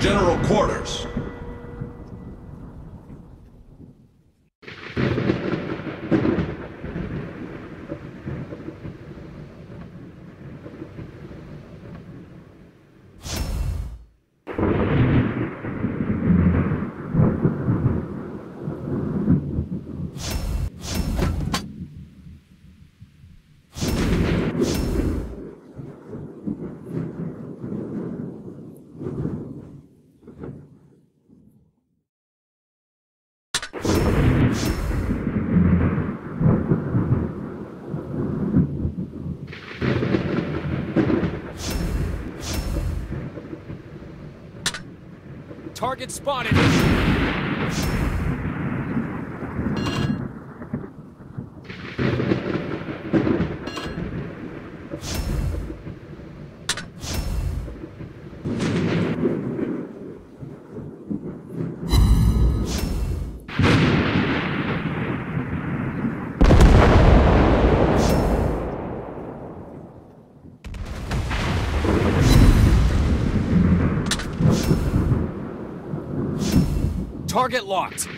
General Quarters. Target spotted. Target locked.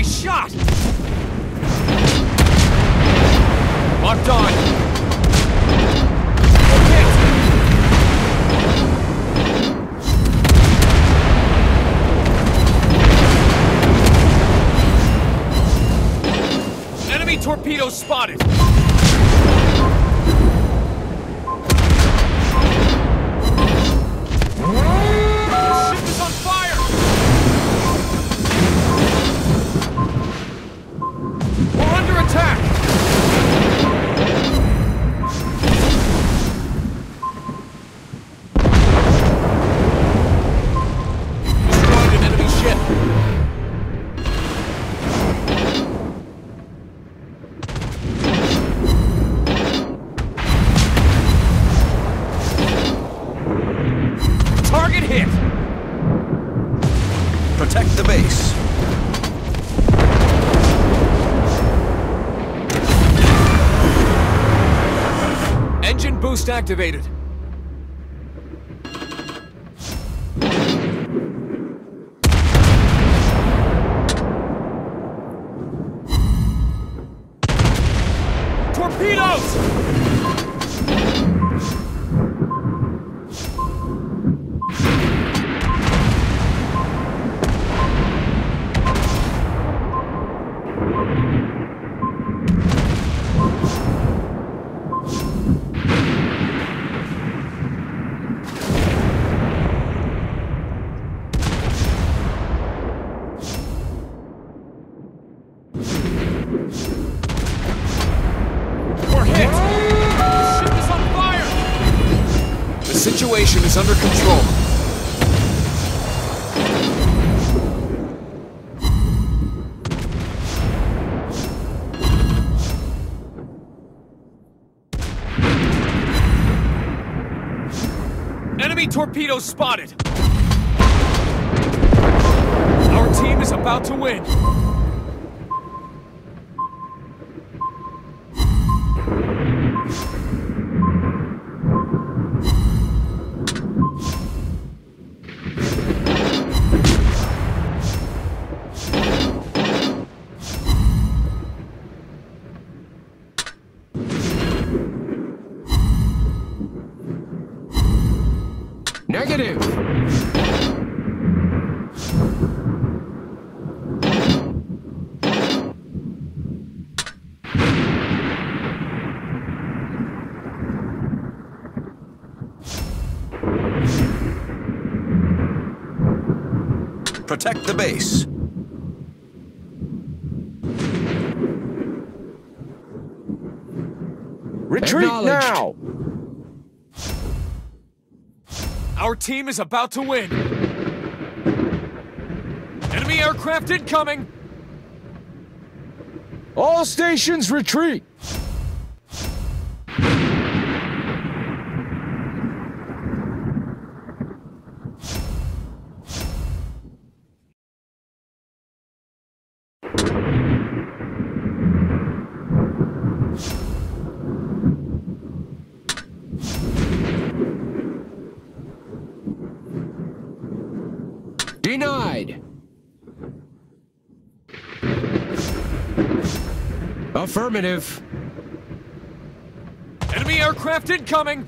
Nice shot! Locked on! Enemy torpedo spotted! The base. Engine boost activated. Torpedoes! We're hit! The ship is on fire! The situation is under control. Enemy torpedoes spotted! Our team is about to win. Protect the base. Retreat now! Our team is about to win. Enemy aircraft incoming. All stations retreat! Denied. Affirmative. Enemy aircraft incoming.